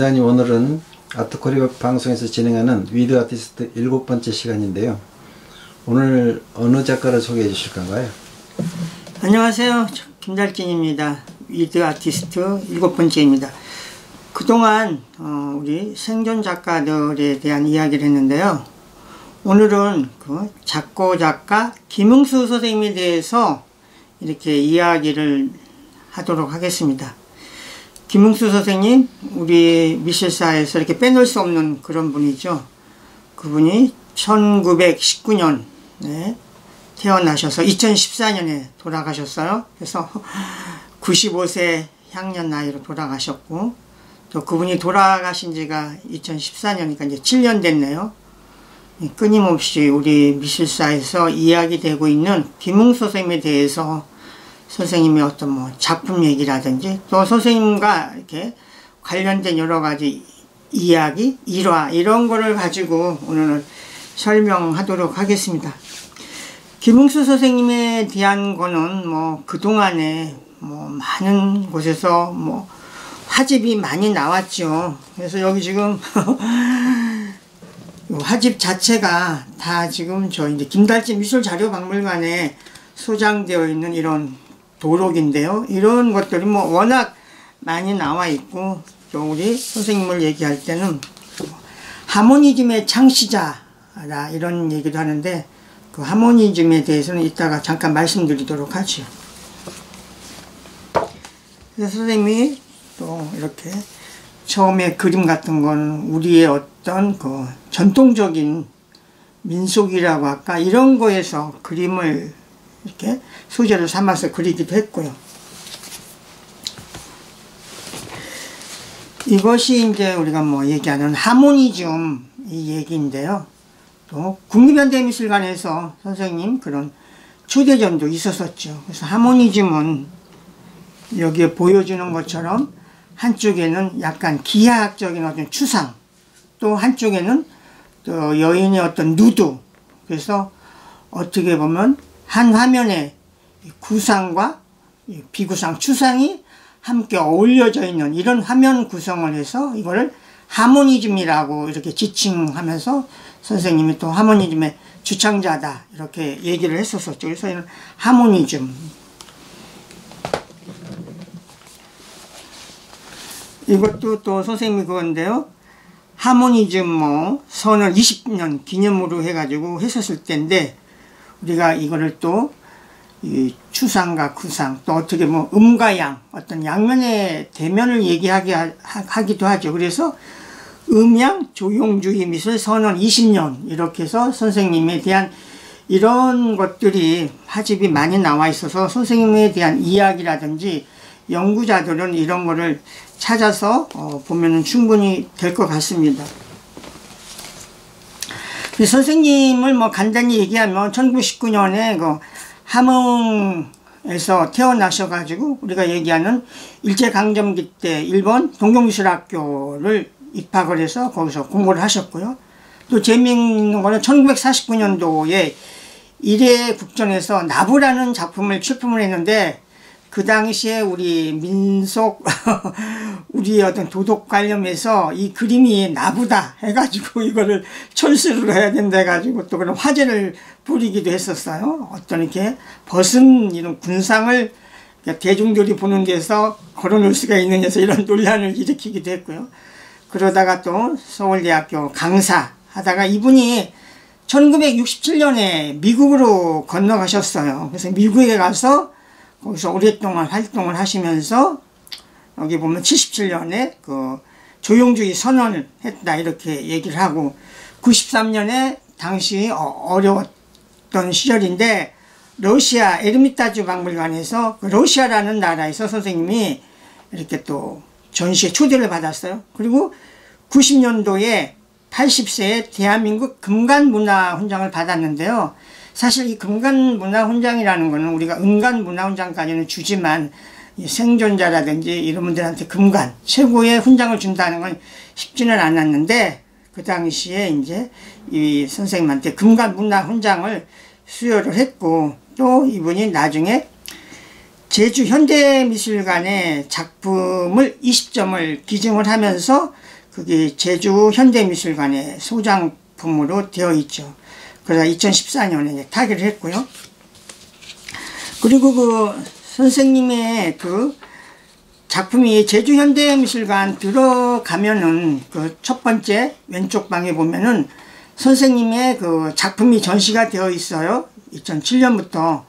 네, 관장님 오늘은 아트코리아 방송에서 진행하는 With Artist 일곱 번째 시간인데요. 오늘 어느 작가를 소개해 주실 건가요? 안녕하세요. 김달진입니다. With Artist 일곱 번째입니다. 그동안 어, 우리 생존 작가들에 대한 이야기를 했는데요. 오늘은 그 작고 작가 김흥수 선생님에 대해서 이렇게 이야기를 하도록 하겠습니다. 김흥수 선생님, 우리 미실사에서 이렇게 빼놓을 수 없는 그런 분이죠. 그분이 1919년 에 태어나셔서 2014년에 돌아가셨어요. 그래서 95세 향년 나이로 돌아가셨고, 또 그분이 돌아가신 지가 2014년이니까 이제 7년 됐네요. 끊임없이 우리 미술사에서 이야기되고 있는 김웅수 선생님에 대해서 선생님의 어떤 뭐 작품 얘기라든지 또 선생님과 이렇게 관련된 여러 가지 이야기, 일화 이런 거를 가지고 오늘은 설명하도록 하겠습니다. 김웅수 선생님에 대한 거는 뭐 그동안에 뭐 많은 곳에서 뭐 화집이 많이 나왔죠. 그래서 여기 지금 화집 자체가 다 지금 저 이제 김달진 미술자료박물관에 소장되어 있는 이런 도록인데요. 이런 것들이 뭐 워낙 많이 나와 있고 또 우리 선생님을 얘기할 때는 하모니즘의 창시자라 이런 얘기도 하는데 그 하모니즘에 대해서는 이따가 잠깐 말씀드리도록 하죠. 그래서 선생님이 또 이렇게 처음에 그림 같은 건 우리의 어떤 그 전통적인 민속이라고 할까 이런 거에서 그림을 이렇게 소재를 삼아서 그리기도 했고요. 이것이 이제 우리가 뭐 얘기하는 하모니즘 이 얘기인데요. 또 국립현대미술관에서 선생님 그런 초대전도 있었었죠. 그래서 하모니즘은 여기에 보여주는 것처럼 한쪽에는 약간 기하학적인 어떤 추상, 또 한쪽에는 또 여인의 어떤 누드. 그래서 어떻게 보면 한 화면에 구상과 비구상, 추상이 함께 어울려져 있는 이런 화면 구성을 해서 이거를 하모니즘이라고 이렇게 지칭하면서 선생님이 또 하모니즘의 주창자다 이렇게 얘기를 했었었죠. 그래서 이런 하모니즘 이것도 또 선생님이 그건데요. 하모니즘 뭐 선을 20년 기념으로 해가지고 했었을 때인데 우리가 이거를 또이 추상과 구상 또 어떻게 뭐 음과 양 어떤 양면의 대면을 얘기하게 하기도 하죠. 그래서 음양 조용주의 미술 선언 20년 이렇게 해서 선생님에 대한 이런 것들이 화집이 많이 나와 있어서 선생님에 대한 이야기라든지 연구자들은 이런 거를 찾아서 어, 보면 충분히 될 것 같습니다. 선생님을 뭐 간단히 얘기하면 1919년에 그 함흥에서 태어나셔가지고 우리가 얘기하는 일제강점기 때 일본 동경미술학교를 입학을 해서 거기서 공부를 하셨고요. 또 재미있는 거는 1949년도에 일회 국전에서 나부라는 작품을 출품을 했는데 그 당시에 우리 민속 우리 어떤 도덕 관념에서 이 그림이 나보다 해가지고 이거를 철수를 해야 된다 해가지고 또 그런 화제를 부리기도 했었어요. 어떤 이렇게 벗은 이런 군상을 대중들이 보는 데서 걸어놓을 수가 있느냐 해서 이런 논란을 일으키기도 했고요. 그러다가 또 서울대학교 강사 하다가 이분이 1967년에 미국으로 건너가셨어요. 그래서 미국에 가서 거기서 오랫동안 활동을 하시면서 여기 보면 77년에 그 조용주의 선언을 했다 이렇게 얘기를 하고 93년에 당시 어, 어려웠던 시절인데 러시아 에르미타주 박물관에서 그 러시아라는 나라에서 선생님이 이렇게 또 전시에 초대를 받았어요. 그리고 90년도에 80세에 대한민국 금관문화훈장을 받았는데요. 사실 이 금관문화훈장이라는 거는 우리가 은관문화훈장까지는 주지만 생존자라든지 이런 분들한테 금관 최고의 훈장을 준다는 건 쉽지는 않았는데 그 당시에 이제 이 선생님한테 금관 문화 훈장을 수여를 했고 또 이분이 나중에 제주 현대미술관의 작품을 20점을 기증을 하면서 그게 제주 현대미술관의 소장품으로 되어 있죠. 그래서 2014년에 타결을 했고요. 그리고 그 선생님의 그 작품이 제주 현대미술관 들어가면은 그 첫 번째 왼쪽 방에 보면은 선생님의 그 작품이 전시가 되어 있어요. 2007년부터.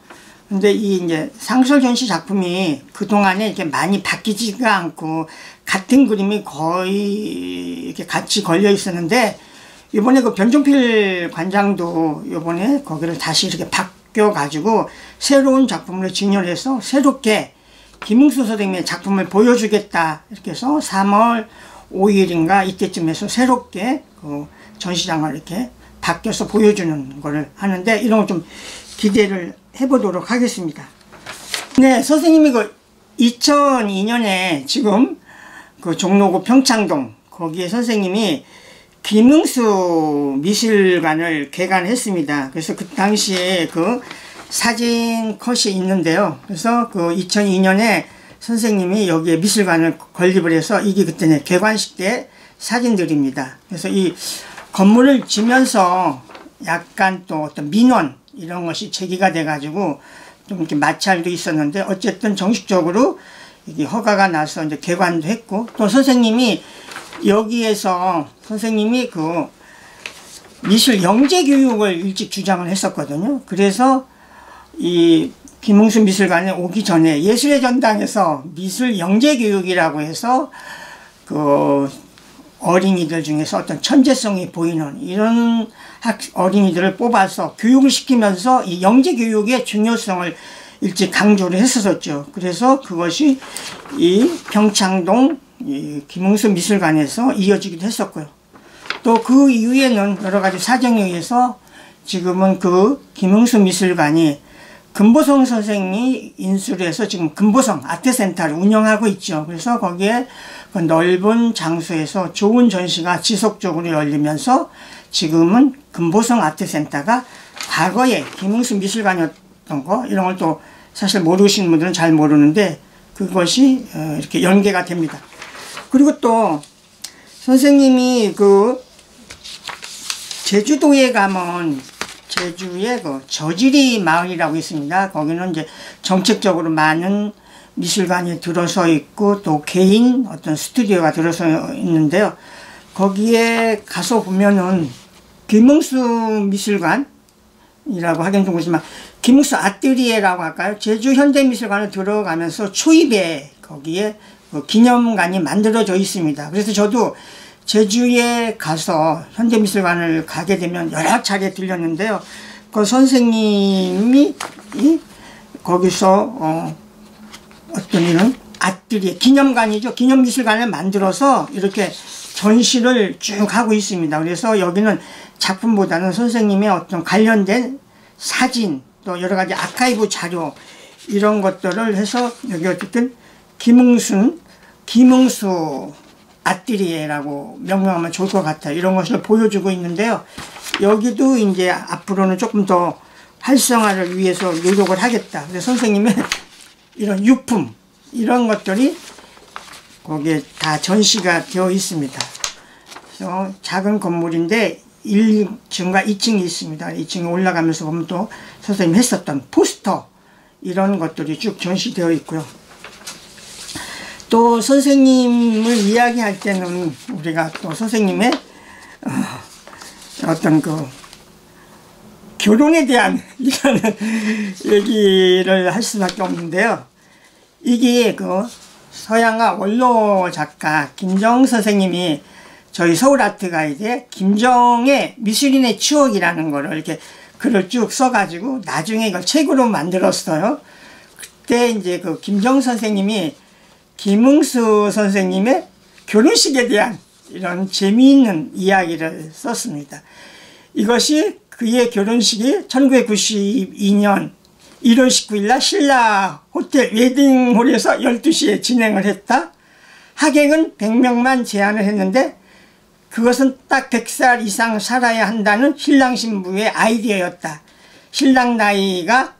근데 이 이제 상설 전시 작품이 그동안에 이렇게 많이 바뀌지가 않고 같은 그림이 거의 이렇게 같이 걸려 있었는데 이번에 그 변종필 관장도 이번에 거기를 다시 이렇게 바뀌어 가지고 새로운 작품을 진열해서 새롭게 김웅수 선생님의 작품을 보여주겠다 이렇게 해서 3월 5일인가 이때쯤에서 새롭게 그 전시장을 이렇게 바뀌어서 보여주는 거를 하는데 이런 걸 좀 기대를 해보도록 하겠습니다. 네, 선생님이 그 2002년에 지금 그 종로구 평창동 거기에 선생님이 김흥수 미술관을 개관했습니다. 그래서 그 당시에 그 사진 컷이 있는데요. 그래서 그 2002년에 선생님이 여기에 미술관을 건립을 해서 이게 그때 개관식 때 사진들입니다. 그래서 이 건물을 지면서 약간 또 어떤 민원 이런 것이 제기가 돼가지고 좀 이렇게 마찰도 있었는데 어쨌든 정식적으로 이게 허가가 나서 이제 개관도 했고 또 선생님이 여기에서 선생님이 그 미술 영재 교육을 일찍 주장을 했었거든요. 그래서 이 김웅수 미술관에 오기 전에 예술의 전당에서 미술 영재 교육이라고 해서 그 어린이들 중에서 어떤 천재성이 보이는 이런 학, 어린이들을 뽑아서 교육을 시키면서 이 영재 교육의 중요성을 일찍 강조를 했었죠. 그래서 그것이 이 평창동 이 김웅수 미술관에서 이어지기도 했었고요. 또 그 이후에는 여러 가지 사정에 의해서 지금은 그 김웅수 미술관이 금보성 선생이 인수를 해서 지금 금보성 아트센터를 운영하고 있죠. 그래서 거기에 그 넓은 장소에서 좋은 전시가 지속적으로 열리면서 지금은 금보성 아트센터가 과거에 김웅수 미술관이었던 거 이런 걸 또 사실 모르시는 분들은 잘 모르는데 그것이 어, 이렇게 연계가 됩니다. 그리고 또 선생님이 그 제주도에 가면 제주의 그 저지리 마을이라고 있습니다. 거기는 이제 정책적으로 많은 미술관이 들어서 있고 또 개인 어떤 스튜디오가 들어서 있는데요. 거기에 가서 보면은 김웅수 미술관 이라고 하긴 좀 그렇지만 김웅수 아뜨리에라고 할까요? 제주 현대미술관을 들어가면서 초입에 거기에 그 기념관이 만들어져 있습니다. 그래서 저도 제주에 가서 현대미술관을 가게 되면 여러 차례 들렸는데요. 그 선생님이 거기서 어, 어떤 이런 아뜨리 기념관이죠. 기념미술관을 만들어서 이렇게 전시를 쭉 하고 있습니다. 그래서 여기는 작품보다는 선생님의 어떤 관련된 사진 또 여러 가지 아카이브 자료 이런 것들을 해서 여기 어쨌든 김웅순 김웅수 아띠리에라고 명명하면 좋을 것 같아요. 이런 것을 보여주고 있는데요. 여기도 이제 앞으로는 조금 더 활성화를 위해서 노력을 하겠다. 그래서 선생님의 이런 유품 이런 것들이 거기에 다 전시가 되어 있습니다. 그래서 작은 건물인데 1층과 2층이 있습니다. 2층에 올라가면서 보면 또 선생님 했었던 포스터 이런 것들이 쭉 전시되어 있고요. 또 선생님을 이야기할 때는 우리가 또 선생님의 어, 떤 그 결혼에 대한 이런 얘기를 할 수밖에 없는데요. 이게 그 서양화 원로 작가 김정 선생님이 저희 서울 아트 가이드에 김정의 미술인의 추억이라는 거를 이렇게 글을 쭉 써가지고 나중에 이걸 책으로 만들었어요. 그때 이제 그 김정 선생님이 김응수 선생님의 결혼식에 대한 이런 재미있는 이야기를 썼습니다. 이것이 그의 결혼식이 1992년 1월 19일 날 신라 호텔 웨딩홀에서 12시에 진행을 했다. 하객은 100명만 제한을 했는데 그것은 딱 100살 이상 살아야 한다는 신랑 신부의 아이디어였다. 신랑 나이가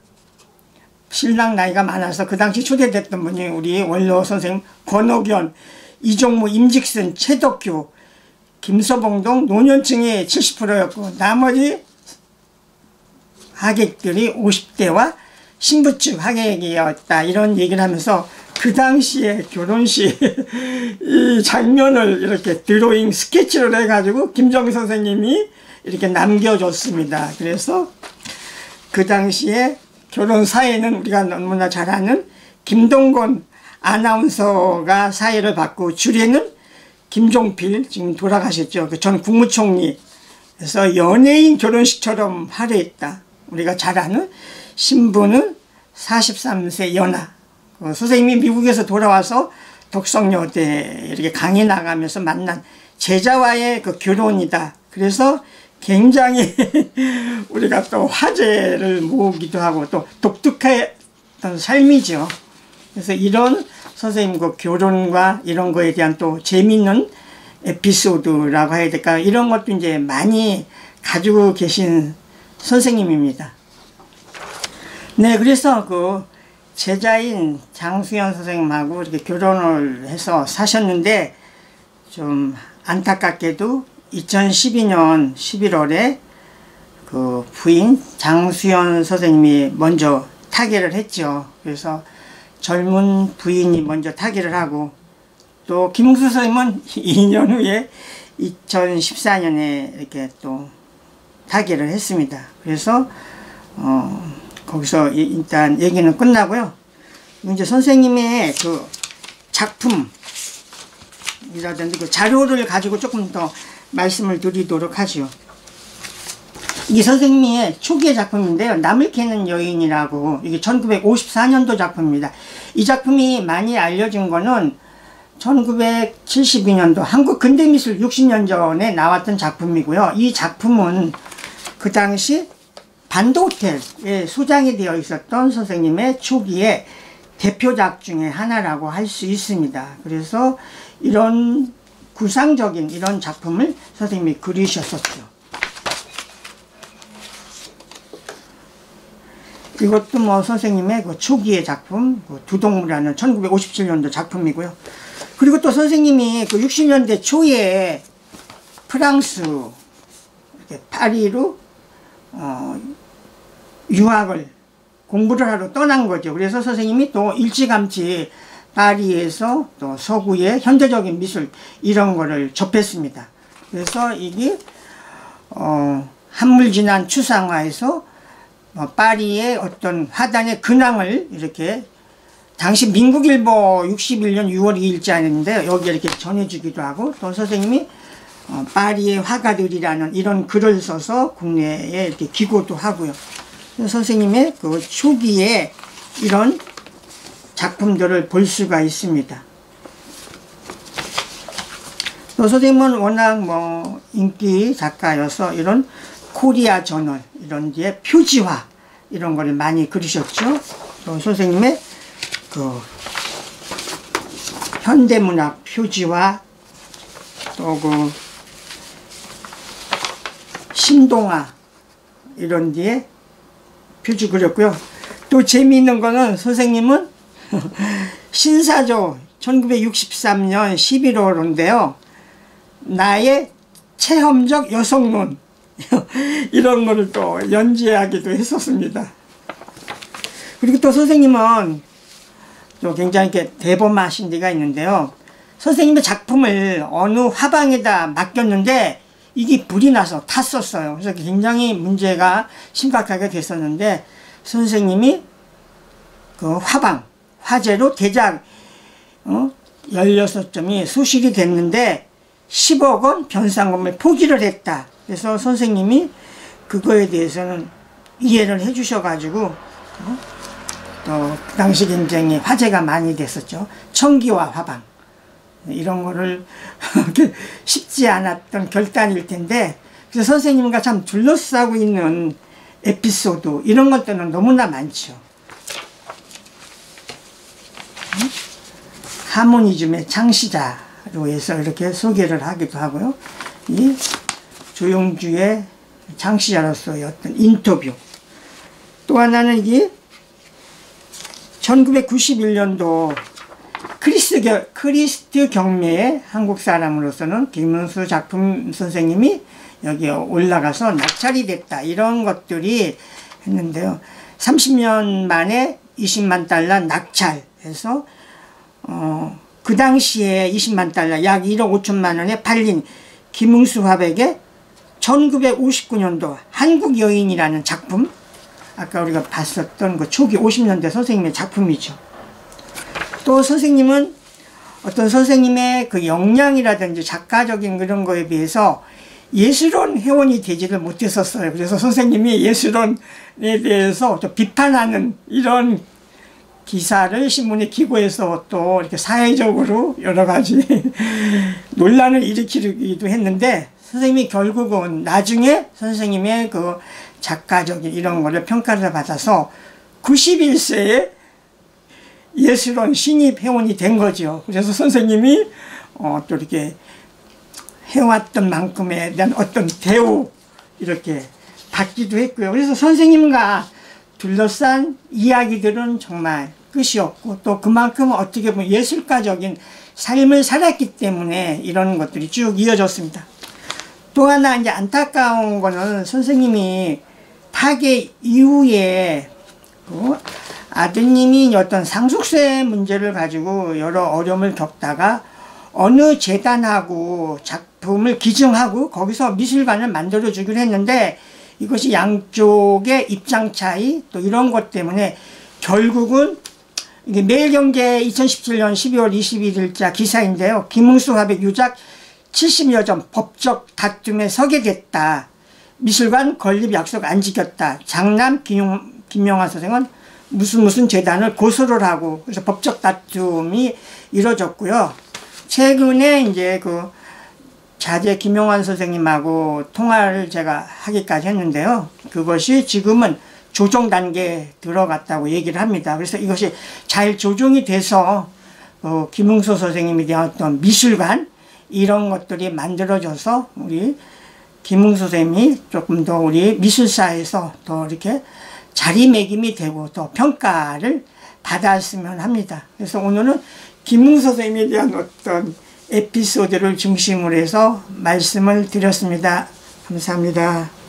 신랑 나이가 많아서 그 당시 초대됐던 분이 우리 원로 선생님 권옥연, 이종무, 임직순, 최덕규, 김서봉 등 노년층이 70%였고 나머지 하객들이 50대와 신부 측 하객이었다 이런 얘기를 하면서 그 당시에 결혼식 이 장면을 이렇게 드로잉 스케치를 해가지고 김정 선생님이 이렇게 남겨줬습니다. 그래서 그 당시에 결혼 사회는 우리가 너무나 잘 아는 김동건 아나운서가 사회를 받고 주례는 김종필 지금 돌아가셨죠. 그 전 국무총리. 그래서 연예인 결혼식처럼 화려했다. 우리가 잘 아는 신부는 43세 연하. 그 선생님이 미국에서 돌아와서 독성여대 이렇게 강의 나가면서 만난 제자와의 그 결혼이다. 그래서 굉장히 우리가 또 화제를 모으기도 하고 또 독특했던 삶이죠. 그래서 이런 선생님 그 결혼과 이런 거에 대한 또 재미있는 에피소드라고 해야 될까 이런 것도 이제 많이 가지고 계신 선생님입니다. 네, 그래서 그 제자인 장수현 선생님하고 이렇게 결혼을 해서 사셨는데 좀 안타깝게도 2012년 11월에 그 부인 장수연 선생님이 먼저 타계를 했죠. 그래서 젊은 부인이 먼저 타계를 하고 또 김웅수 선생님은 2년 후에 2014년에 이렇게 또 타계를 했습니다. 그래서 어 거기서 일단 얘기는 끝나고요. 이제 선생님의 그 작품이라든지 그 자료를 가지고 조금 더 말씀을 드리도록 하죠. 이 선생님의 초기의 작품인데요. 남을 캐는 여인이라고 이게 1954년도 작품입니다. 이 작품이 많이 알려진 거는 1972년도 한국 근대미술 60년 전에 나왔던 작품이고요. 이 작품은 그 당시 반도호텔에 소장이 되어 있었던 선생님의 초기의 대표작 중에 하나라고 할 수 있습니다. 그래서 이런 구상적인 이런 작품을 선생님이 그리셨었죠. 이것도 뭐 선생님의 그 초기의 작품, 그 두동무라는 1957년도 작품이고요. 그리고 또 선생님이 그 60년대 초에 프랑스, 파리로 어, 유학을 공부를 하러 떠난 거죠. 그래서 선생님이 또 일찌감치 파리에서 또 서구의 현대적인 미술 이런 거를 접했습니다. 그래서 이게 어, 한물 지난 추상화에서 어, 파리의 어떤 화단의 근황을 이렇게 당시 민국일보 61년 6월 2일자였는데 여기 이렇게 전해주기도 하고 또 선생님이 어, 파리의 화가들이라는 이런 글을 써서 국내에 이렇게 기고도 하고요. 선생님의 그 초기에 이런 작품들을 볼 수가 있습니다. 또 선생님은 워낙 뭐 인기 작가여서 이런 코리아 저널 이런 뒤에 표지화 이런 거를 많이 그리셨죠. 또 선생님의 그 현대문학 표지화 또그 신동화 이런 뒤에 표지 그렸고요. 또 재미있는 거는 선생님은 신사조 1963년 11월인데요. 나의 체험적 여성론 이런 거를 또 연재하기도 했었습니다. 그리고 또 선생님은 또 굉장히 대범하신 데가 있는데요. 선생님의 작품을 어느 화방에다 맡겼는데 이게 불이 나서 탔었어요. 그래서 굉장히 문제가 심각하게 됐었는데 선생님이 그 화방, 화재로 대작 어? 16점이 수실이 됐는데 10억 원 변상금을 포기를 했다. 그래서 선생님이 그거에 대해서는 이해를 해 주셔가지고 어? 또그 당시 굉장히 화제가 많이 됐었죠. 청기와 화방 이런 거를 쉽지 않았던 결단일 텐데 그래서 선생님과 참 둘러싸고 있는 에피소드 이런 것들은 너무나 많죠. 하모니즘의 창시자로 해서 이렇게 소개를 하기도 하고요. 이 조용주의 창시자로서의 어떤 인터뷰. 또 하나는 이게 1991년도 크리스트, 겨, 크리스트 경매의 한국 사람으로서는 김은수 작품 선생님이 여기에 올라가서 낙찰이 됐다. 이런 것들이 했는데요. 30년 만에 20만 달러 낙찰해서 어, 그 당시에 20만 달러 약 1억 5천만 원에 팔린 김응수 화백의 1959년도 한국 여인이라는 작품 아까 우리가 봤었던 그 초기 50년대 선생님의 작품이죠. 또 선생님은 어떤 선생님의 그 역량이라든지 작가적인 그런 거에 비해서 예술원 회원이 되지를 못했었어요. 그래서 선생님이 예술원에 대해서 좀 비판하는 이런 기사를 신문에 기고해서 또 이렇게 사회적으로 여러 가지 논란을 일으키기도 했는데 선생님이 결국은 나중에 선생님의 그 작가적인 이런 거를 평가를 받아서 91세에 예술원 신입 회원이 된 거죠. 그래서 선생님이 어, 또 이렇게 해왔던 만큼에 대한 어떤 대우 이렇게 받기도 했고요. 그래서 선생님과 둘러싼 이야기들은 정말 끝이 없고 또 그만큼 어떻게 보면 예술가적인 삶을 살았기 때문에 이런 것들이 쭉 이어졌습니다. 또 하나 이제 안타까운 거는 선생님이 파괴 이후에 그 아드님이 어떤 상속세 문제를 가지고 여러 어려움을 겪다가 어느 재단하고 작품을 기증하고 거기서 미술관을 만들어 주기로 했는데 이것이 양쪽의 입장 차이 또 이런 것 때문에 결국은 이게 매일경제 2017년 12월 21일자 기사인데요. 김웅수 화백 유작 70여 점 법적 다툼에 서게 됐다. 미술관 건립 약속 안 지켰다. 장남 김용, 김영하 선생은 무슨 무슨 재단을 고소를 하고 그래서 법적 다툼이 이뤄졌고요. 최근에 이제 그 자제 김용환 선생님하고 통화를 제가 하기까지 했는데요. 그것이 지금은 조정 단계에 들어갔다고 얘기를 합니다. 그래서 이것이 잘 조정이 돼서 어, 김웅소 선생님에 대한 어떤 미술관 이런 것들이 만들어져서 우리 김웅소 선생님이 조금 더 우리 미술사에서 더 이렇게 자리매김이 되고 또 평가를 받았으면 합니다. 그래서 오늘은 김웅 선생님에 대한 어떤 에피소드를 중심으로 해서 말씀을 드렸습니다. 감사합니다.